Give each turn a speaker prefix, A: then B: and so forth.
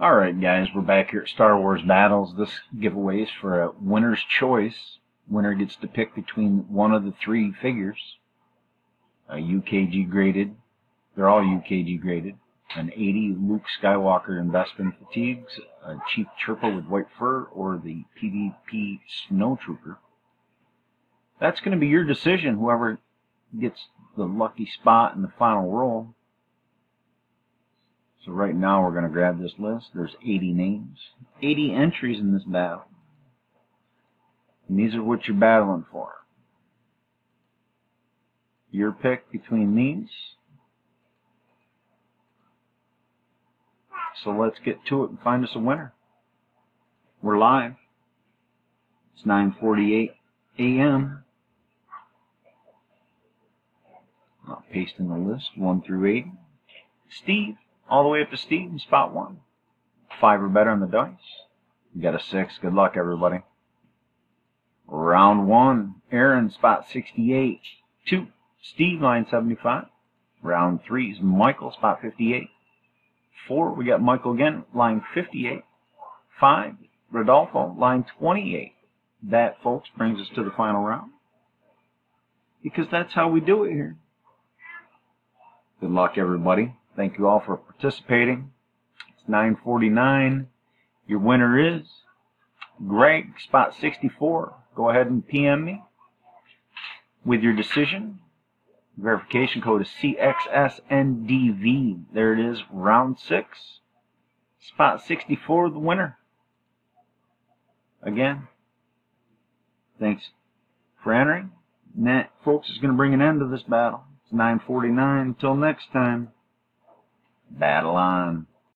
A: Alright guys, we're back here at Star Wars Battles. This giveaway is for a winner's choice. Winner gets to pick between one of the three figures. A UKG graded. They're all UKG graded. An 80 Luke Skywalker in Bespin fatigues, a Chief Chirpa with white fur, or the PvP Snowtrooper. That's going to be your decision, whoever gets the lucky spot in the final roll. So right now we're going to grab this list. There's 80 names, 80 entries in this battle. And these are what you're battling for. Your pick between these. So let's get to it and find us a winner. We're live. It's 9:48 a.m. I'll paste in the list 1 through 80. Steve all the way up to Steve in spot one. Five or better on the dice. You got a six. Good luck, everybody. Round one, Aaron, spot 68. Two, Steve, line 75. Round three is Michael, spot 58. Four, we got Michael again, line 58. Five, Rodolfo, line 28. That, folks, brings us to the final round. Because that's how we do it here. Good luck, everybody. Thank you all for participating. It's 949. Your winner is Greg, spot 64. Go ahead and PM me with your decision. Verification code is CXSNDV. There it is, round six. Spot 64, the winner. Again, thanks for entering. Folks, is going to bring an end to this battle. It's 949. Until next time. Battle on.